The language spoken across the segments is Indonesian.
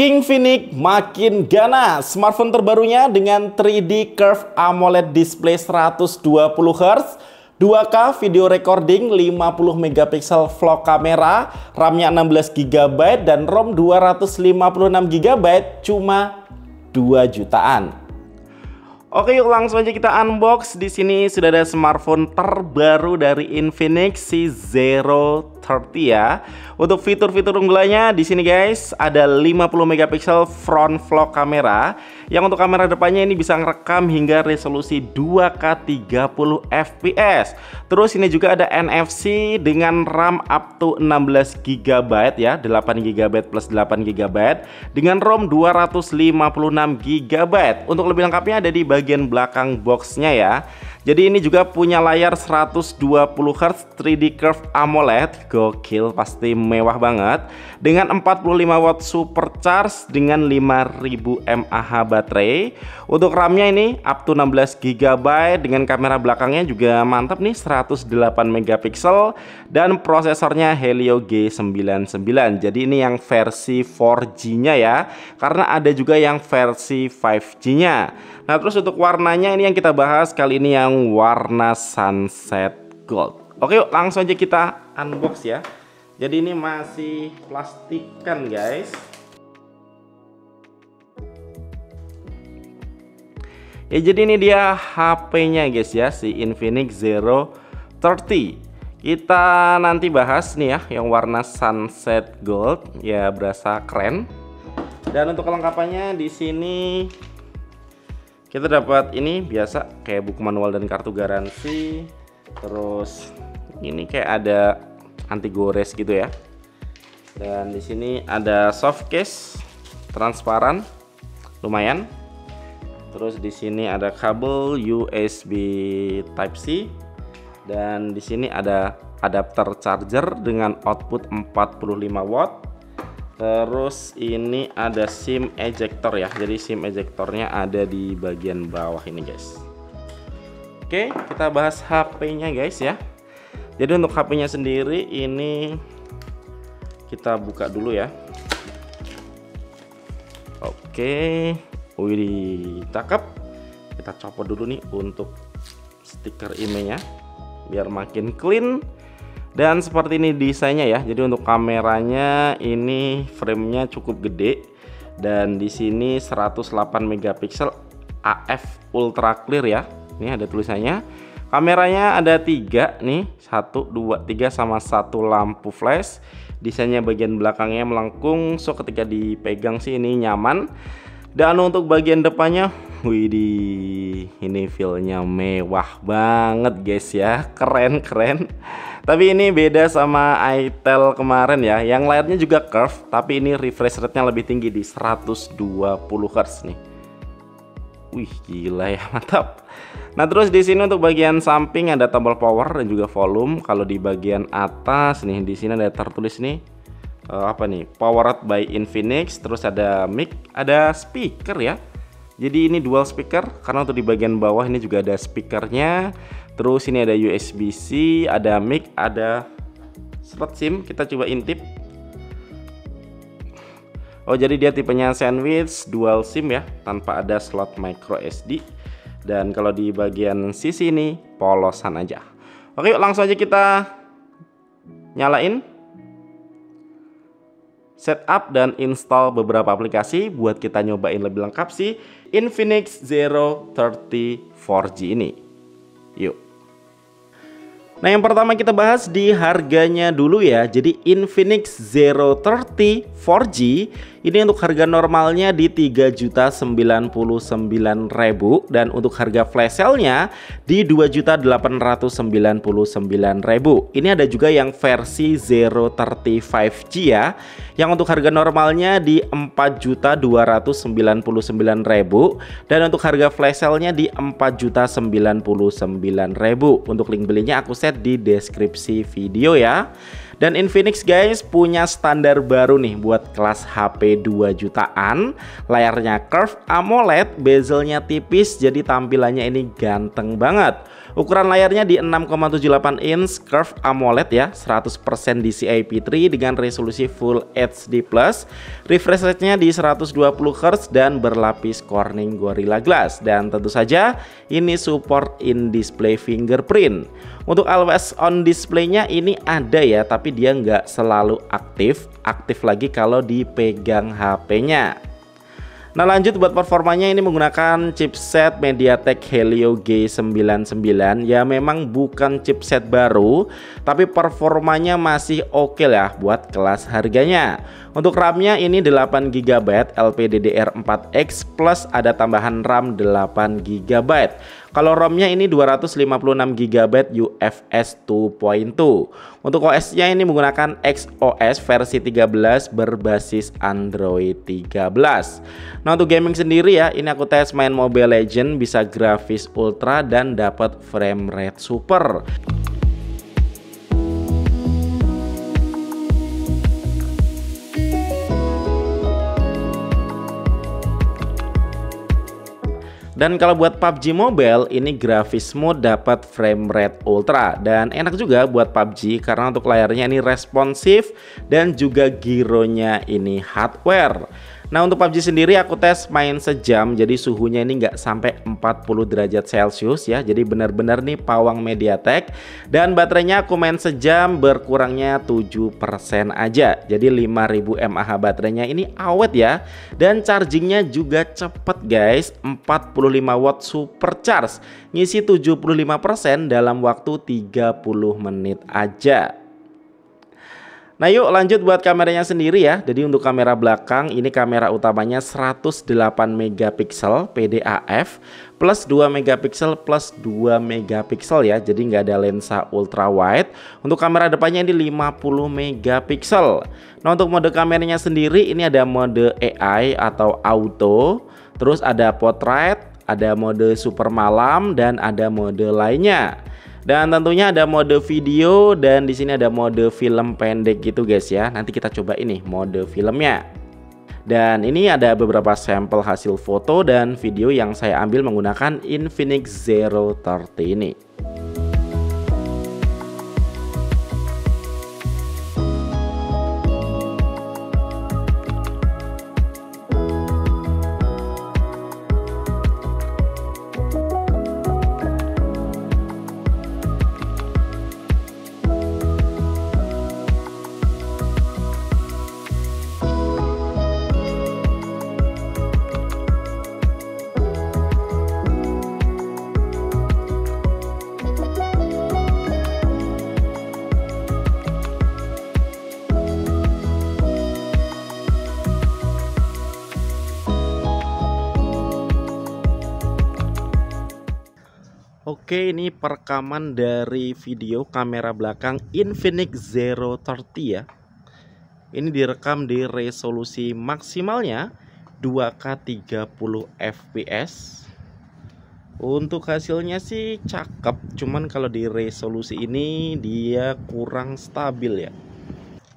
King Phoenix makin ganas. Smartphone terbarunya dengan 3D Curve AMOLED display 120Hz, 2K video recording 50 megapiksel vlog kamera, RAM-nya 16GB dan ROM 256GB cuma 2 jutaan. Oke yuk langsung aja kita unbox. Di sini sudah ada smartphone terbaru dari Infinix si Zero 30 ya. Untuk fitur-fitur unggulannya di sini guys ada 50 megapiksel front vlog kamera yang untuk kamera depannya ini bisa ngerekam hingga resolusi 2K 30 fps. Terus ini juga ada NFC dengan RAM up to 16 GB ya, 8 GB plus 8 GB dengan ROM 256 GB. Untuk lebih lengkapnya ada di bagian belakang boxnya ya. Jadi ini juga punya layar 120 Hz 3D Curve AMOLED Gokil, pasti mewah banget. Dengan 45 watt supercharge dengan 5000 mAh baterai. Untuk RAM-nya ini up to 16 GB Dengan kamera belakangnya juga mantap nih 108 megapiksel. Dan prosesornya Helio G99 Jadi ini yang versi 4G nya ya. Karena ada juga yang versi 5G nya Nah terus untuk warnanya ini yang kita bahas. Kali ini yang warna sunset gold Oke yuk langsung aja kita unbox ya. Jadi ini masih plastikan guys. Ya jadi ini dia HP-nya guys ya si Infinix Zero 30 Kita nanti bahas nih ya yang warna sunset gold. Ya berasa keren. Dan untuk kelengkapannya di sini kita dapat ini biasa kayak buku manual dan kartu garansi. Terus ini kayak ada anti gores gitu ya dan di sini ada soft case transparan lumayan terus di sini ada kabel USB Type C dan di sini ada adapter charger dengan output 45 watt Terus ini ada SIM ejector ya. Jadi SIM ejectornya ada di bagian bawah ini guys. Oke, kita bahas HP-nya guys ya. Jadi untuk HP-nya sendiri ini kita buka dulu ya. Oke, wih, cakep. Kita copot dulu nih untuk stiker emailnya biar makin clean. Dan seperti ini desainnya ya. Jadi untuk kameranya ini framenya cukup gede. Dan di sini 108 megapiksel AF ultra clear ya. Ini ada tulisannya kameranya ada tiga nih. Satu dua tiga sama satu lampu flash. Desainnya bagian belakangnya melengkung so ketika dipegang sih ini nyaman. Dan untuk bagian depannya Widih, ini feelnya mewah banget guys ya, keren keren. Tapi ini beda sama itel kemarin ya, yang layarnya juga curve, tapi ini refresh rate-nya lebih tinggi di 120 Hz nih. Wih gila ya mantap. Nah terus di sini untuk bagian samping ada tombol power dan juga volume. Kalau di bagian atas nih di sini ada tertulis nih uh, apa nih powered by Infinix. Terus ada mic, ada speaker ya jadi ini dual speaker karena untuk di bagian bawah ini juga ada speakernya. Terus ini ada USB-C, ada mic, ada slot SIM. Kita coba intip. Oh, jadi dia tipenya sandwich dual SIM ya, tanpa ada slot micro SD. Dan kalau di bagian sisi ini polosan aja. Oke, yuk langsung aja kita nyalain setup dan install beberapa aplikasi buat kita nyobain lebih lengkap sih Infinix Zero 30 4G ini. Yuk. Nah yang pertama kita bahas di harganya dulu ya Jadi Infinix Zero 30 4G Ini untuk harga normalnya di 3.099.000 Dan untuk harga flash sale-nya di 2.899.000 Ini ada juga yang versi Zero 30 5G ya Yang untuk harga normalnya di 4.299.000 Dan untuk harga flash sale-nya di 4.099.000 Untuk link belinya aku share di deskripsi video ya. Dan Infinix guys punya standar baru nih buat kelas HP 2 jutaan. Layarnya curve AMOLED, bezelnya tipis jadi tampilannya ini ganteng banget. Ukuran layarnya di 6,78 inch Curve AMOLED ya, 100% DCI-P3 dengan resolusi Full HD+. Refresh rate-nya di 120 Hz dan berlapis Corning Gorilla Glass dan tentu saja ini support in-display fingerprint. Untuk always on display-nya ini ada ya, tapi dia nggak selalu aktif. Aktif lagi kalau dipegang HP-nya. Nah lanjut buat performanya ini menggunakan chipset MediaTek Helio G99 ya memang bukan chipset baru tapi performanya masih oke okay lah buat kelas harganya. Untuk RAM-nya ini 8 GB LPDDR4X plus ada tambahan RAM 8 GB kalau ROM-nya ini 256 GB UFS 2.2. Untuk OS-nya ini menggunakan XOS versi 13 berbasis Android 13. Nah, untuk gaming sendiri ya, ini aku tes main Mobile Legend bisa grafis ultra dan dapat frame rate super. Dan kalau buat PUBG Mobile ini grafis mode dapat frame rate ultra dan enak juga buat PUBG karena untuk layarnya ini responsif dan juga gironya ini hardware. Nah untuk PUBG sendiri aku tes main sejam jadi suhunya ini nggak sampai 40 derajat celcius ya. Jadi benar-benar nih pawang MediaTek. Dan baterainya aku main sejam berkurangnya 7% aja. Jadi 5000 mAh baterainya ini awet ya. Dan chargingnya juga cepet guys. 45 watt super charge. Ngisi 75% dalam waktu 30 menit aja Nah yuk lanjut buat kameranya sendiri ya. Jadi untuk kamera belakang ini kamera utamanya 108 megapiksel PDAF plus 2 megapiksel plus 2 megapiksel ya. Jadi nggak ada lensa ultra wide. Untuk kamera depannya ini 50 megapiksel. Nah untuk mode kameranya sendiri ini ada mode AI atau auto. Terus ada portrait, ada mode super malam dan ada mode lainnya dan tentunya ada mode video dan di sini ada mode film pendek gitu guys ya. Nanti kita coba ini mode filmnya. Dan ini ada beberapa sampel hasil foto dan video yang saya ambil menggunakan Infinix Zero 30 ini. Oke ini perekaman dari video kamera belakang Infinix Zero 30 ya. Ini direkam di resolusi maksimalnya 2K 30 fps Untuk hasilnya sih cakep Cuman kalau di resolusi ini dia kurang stabil ya.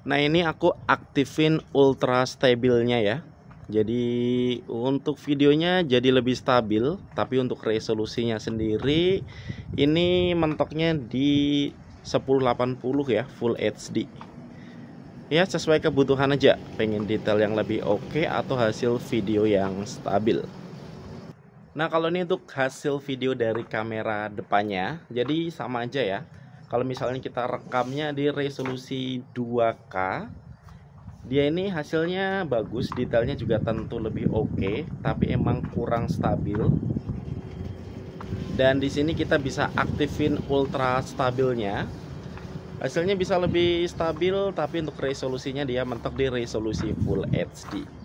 Nah ini aku aktifin ultra stabilnya ya jadi untuk videonya jadi lebih stabil tapi untuk resolusinya sendiri ini mentoknya di 1080 ya full HD ya sesuai kebutuhan aja. Pengen detail yang lebih oke okay, atau hasil video yang stabil. Nah kalau ini untuk hasil video dari kamera depannya jadi sama aja ya. Kalau misalnya kita rekamnya di resolusi 2K dia ini hasilnya bagus detailnya juga tentu lebih oke okay, tapi emang kurang stabil. Dan di sini kita bisa aktifin ultra stabilnya. Hasilnya bisa lebih stabil tapi untuk resolusinya dia mentok di resolusi full HD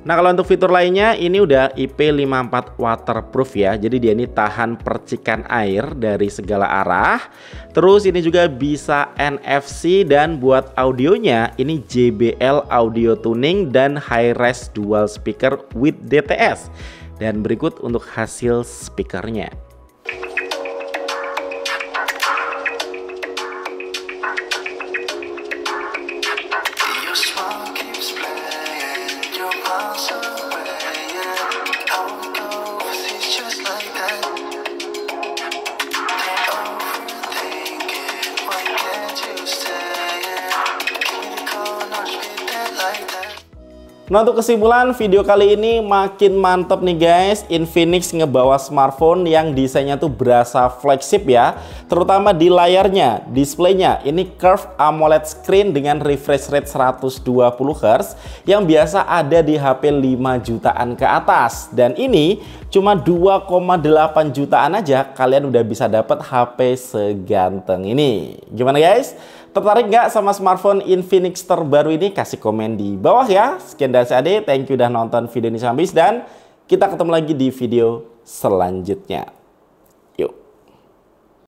Nah kalau untuk fitur lainnya ini udah IP54 waterproof ya. Jadi dia ini tahan percikan air dari segala arah. Terus ini juga bisa NFC dan buat audionya ini JBL audio tuning dan high res dual speaker with DTS Dan berikut untuk hasil speakernya. Nah untuk kesimpulan video kali ini makin mantep nih guys. Infinix ngebawa smartphone yang desainnya tuh berasa flagship ya. Terutama di layarnya, displaynya. Ini curve AMOLED screen dengan refresh rate 120Hz Yang biasa ada di HP 5 jutaan ke atas. Dan ini cuma 2,8 jutaan aja Kalian udah bisa dapat HP seganteng ini. Gimana guys? Tertarik nggak sama smartphone Infinix terbaru ini? Kasih komen di bawah ya. Sekian dari saya Ade, thank you udah nonton video ini sampai habis dan kita ketemu lagi di video selanjutnya.